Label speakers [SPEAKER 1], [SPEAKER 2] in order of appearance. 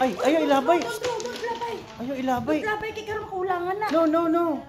[SPEAKER 1] Ay, ayaw ilabay.
[SPEAKER 2] Gusto, maglabay.
[SPEAKER 1] Ayaw ilabay.
[SPEAKER 2] Maglabay kay karon kulangan na.
[SPEAKER 1] No, no, no.